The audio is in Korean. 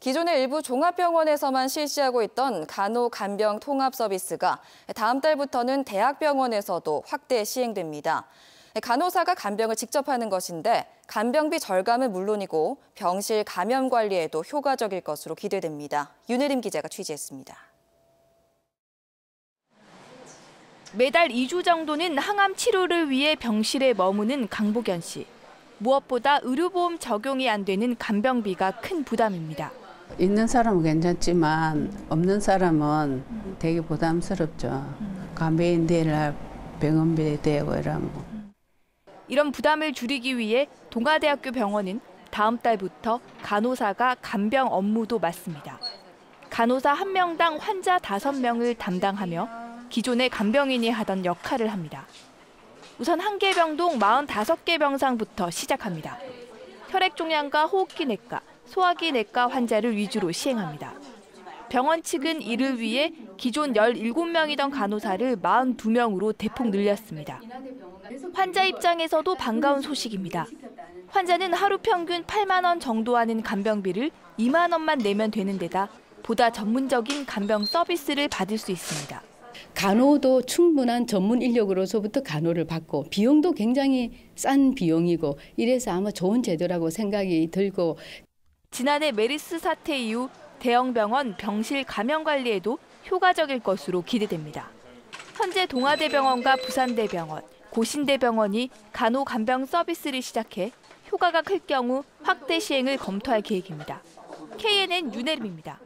기존의 일부 종합병원에서만 실시하고 있던 간호 간병 통합 서비스가 다음 달부터는 대학병원에서도 확대 시행됩니다. 간호사가 간병을 직접 하는 것인데 간병비 절감은 물론이고 병실 감염 관리에도 효과적일 것으로 기대됩니다. 윤혜림 기자가 취재했습니다. 매달 2주 정도는 항암 치료를 위해 병실에 머무는 강복연 씨. 무엇보다 의료보험 적용이 안 되는 간병비가 큰 부담입니다. 있는 사람은 괜찮지만 없는 사람은 되게 부담스럽죠. 간병인 대날 병원비 대고 이러면. 이런 부담을 줄이기 위해 동아대학교 병원은 다음 달부터 간호사가 간병 업무도 맡습니다. 간호사 한 명당 환자 5명을 담당하며 기존의 간병인이 하던 역할을 합니다. 우선 한계병동 45개 병상부터 시작합니다. 혈액 종양과 호흡기 내과, 소화기 내과 환자를 위주로 시행합니다. 병원 측은 이를 위해 기존 17명이던 간호사를 42명으로 대폭 늘렸습니다. 환자 입장에서도 반가운 소식입니다. 환자는 하루 평균 8만 원 정도 하는 간병비를 2만 원만 내면 되는 데다 보다 전문적인 간병 서비스를 받을 수 있습니다. 간호도 충분한 전문 인력으로서부터 간호를 받고 비용도 굉장히 싼 비용이고 이래서 아마 좋은 제도라고 생각이 들고 지난해 메르스 사태 이후 대형 병원 병실 감염 관리에도 효과적일 것으로 기대됩니다. 현재 동아대병원과 부산대병원, 고신대병원이 간호 간병 서비스를 시작해 효과가 클 경우 확대 시행을 검토할 계획입니다. KNN 윤혜림입니다.